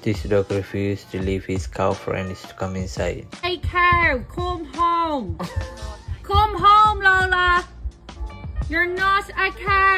This dog refused to leave his cow friends to come inside. Hey cow, come home. come home, Lola. You're not a cow.